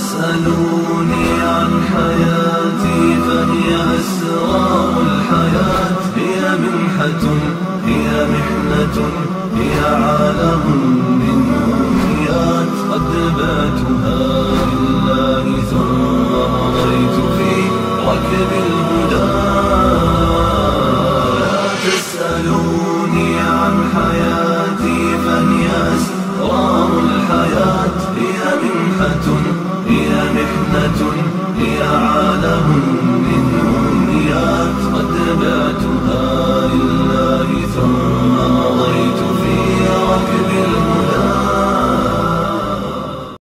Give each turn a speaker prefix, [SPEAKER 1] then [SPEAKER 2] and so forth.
[SPEAKER 1] يسألوني عن حياتي فهي أسرار الحياة. هي منحة هي محنة هي عالم من أمنيات قد باتها لله ثم رأيت في ركب الهدى. لا تسألوني عن حياتي منهم منهم قد باتها.